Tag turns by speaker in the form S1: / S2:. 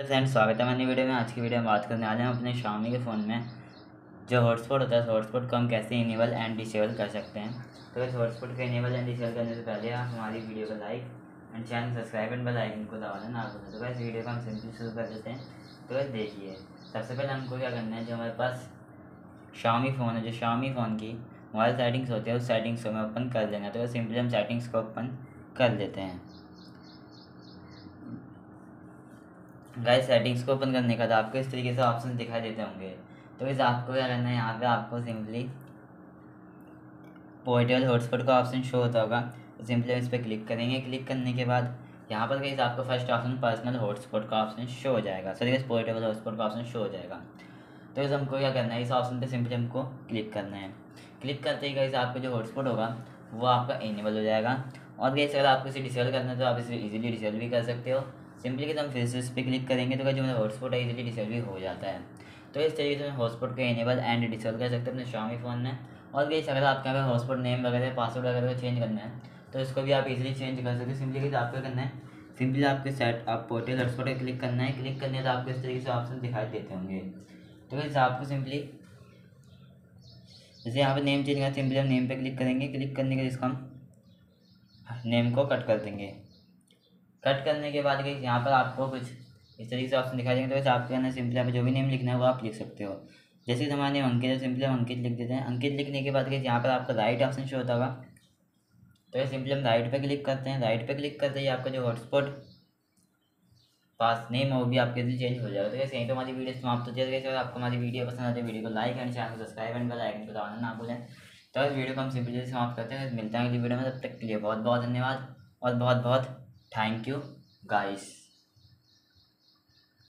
S1: Friends स्वागत है मैंने वीडियो में। आज की वीडियो में बात करने वाले हैं अपने शामी के फ़ोन में, जो हॉटस्पॉट होता है। हॉटस्पॉट को हम कैसे इनेबल एंड डिसेबल कर सकते हैं। तो इस हॉटस्पॉट को इनेबल एंड डिसेबल करने से पहले आप हमारी वीडियो को like and channel subscribe and bell icon को दबाना ना भूलें तो इस वीडियो को हम सिंपली शुरू कर देते हैं। तो बस देखिए, सबसे पहले हमको क्या करना है, जो हमारे पास शामी फ़ोन है, जो शामी फ़ोन की मोबाइल सेटिंग्स होती है, उस सेटिंग्स को हमें ओपन कर है। तो सिंपली हम सेटिंग्स को ओपन कर लेते हैं। गाइस सेटिंग्स को ओपन करने का तो आपको इस तरीके से ऑप्शन दिखाई देते होंगे। तो इस आपको क्या करना है यहाँ पे आपको सिंपली पोर्टेबल हॉटस्पॉट का ऑप्शन शो होता होगा। तो सिंपली इस पर क्लिक करेंगे। क्लिक करने के बाद यहाँ पर कहीं आपको फ़र्स्ट ऑप्शन पर्सनल हॉटस्पॉट का ऑप्शन शो हो जाएगा। सॉरी इस पोर्टेबल हॉटस्पॉट का ऑप्शन शो हो जाएगा। तो इस हमको क्या करना है, इस ऑप्शन पे सिंपली हमको क्लिक करना है। क्लिक करते ही कहीं आपका जो हॉटस्पॉट होगा, वो आपका इनेबल हो जाएगा। और कहीं अगर आपको इसे डिसेबल करना है तो आप इसे इजीली डिसेबल भी कर सकते हो। सिंपली कि हम फिर से इस पर क्लिक करेंगे तो क्या जो मेरा हॉटस्पॉट है इजीली डिसेबल भी हो जाता है। तो इस तरीके से हॉटस्पॉट को इनेबल एंड डिसेबल कर सकते हैं अपने शामी फ़ोन में। और कहीं अगर आपके यहाँ पे हॉटस्पॉट नेम वगैरह पासवर्ड वगैरह को चेंज करना है तो इसको भी आप इजीली चेंज कर सकते हैं। सिंपली कि आपको करना है सिंपली आपके सेट आप पोर्टल हॉटस्पॉट पर क्लिक करना है। क्लिक करने तो आपको इस तरीके से ऑप्शन दिखाई देते होंगे। तो इस आपको सिंपली जैसे यहाँ पे नेम चेंज करना सिंपली हम नेम पे क्लिक करेंगे। क्लिक करने के लिए इसको हम नेम को कट कर देंगे। कट करने के बाद गई यहाँ पर आपको कुछ इस तरीके से ऑप्शन दिखाई देंगे। तो आपके अंदर सिंपली आप जो भी नेम लिखना है वो आप लिख सकते हो। जैसे हमारे नेम अंकित है सिंपली हम अंकित लिख देते हैं। अंकित लिखने के बाद गई यहाँ पर आपका राइट ऑप्शन शो होता होगा। तो ये सिंपली हम राइट पे क्लिक करते हैं। राइट पे क्लिक करते ही आपका जो हॉटस्पॉट पास नेम है, वो भी आपके लिए चेंज हो जाएगा। तो यहीं तो हमारी वीडियो समाप्त है। अगर आपको हमारी वीडियो पसंद आती है वीडियो को लाइक एंड चैनल को सब्सक्राइब एंड बेल आइकन को दबाना ना भूलें। तो इस वीडियो को हम सिंपली समाप्त करते हैं। मिलते हैं अगली वीडियो में, तब तक के लिए बहुत बहुत धन्यवाद और बहुत बहुत thank you guys.